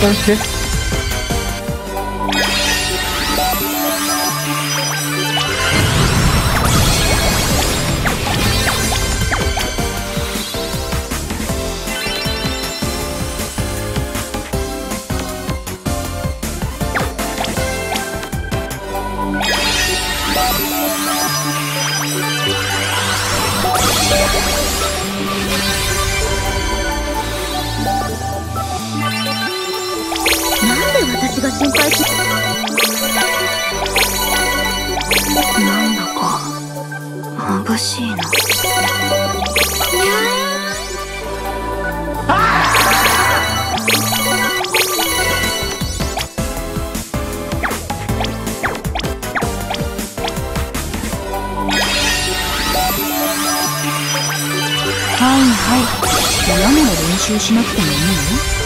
だけ心配しなんだか眩しいな。はいはい。ピアノの練習しなくてもいいの？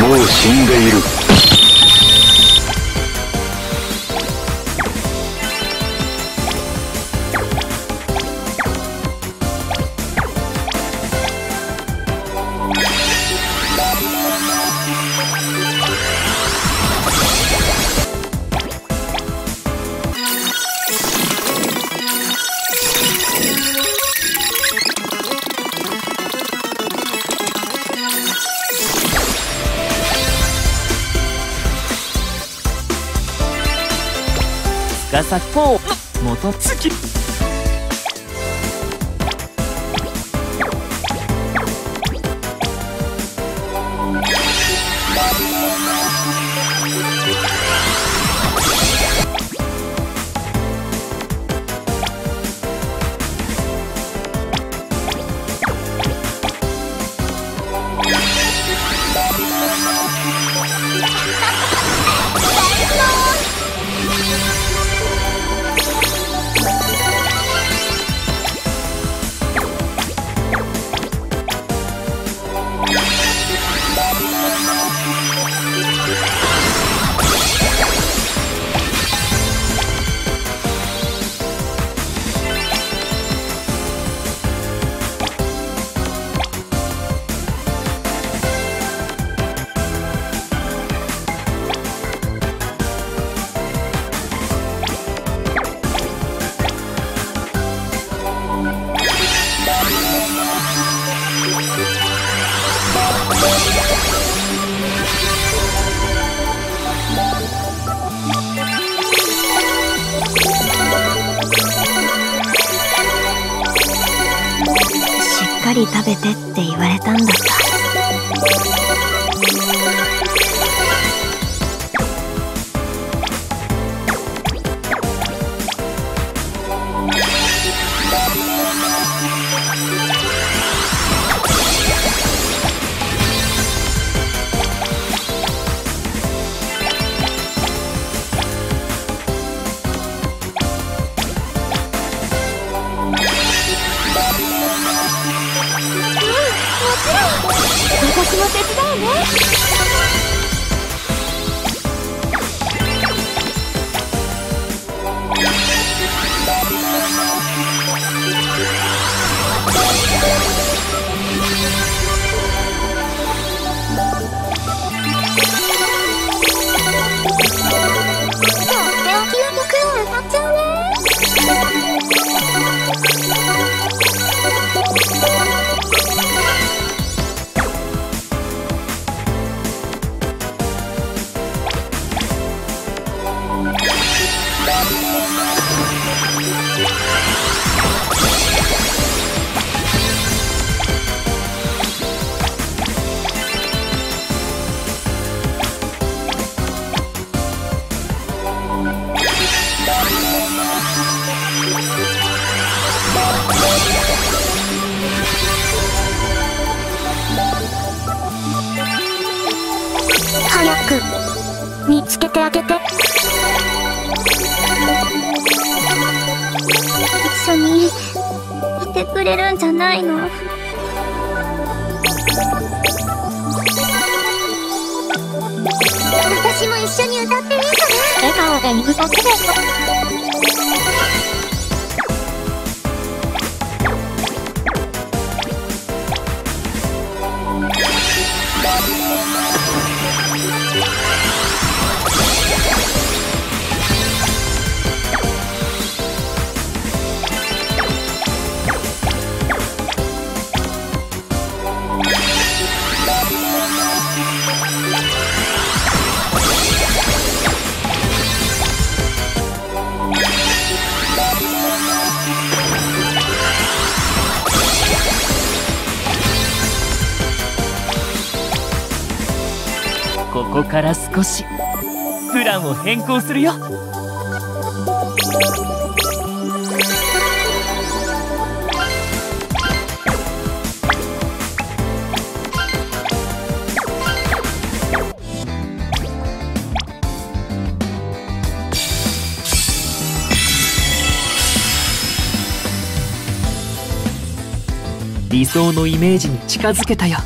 もう死んでいる。深崎ポー元月り食べてって言われたんだ。った私も手伝うね。見つけてあげて。緒にいてくれるんじゃないの？私も一緒に歌っていいかな笑顔がいるだけでここから少しプランを変更するよ。理想のイメージに近づけたよ。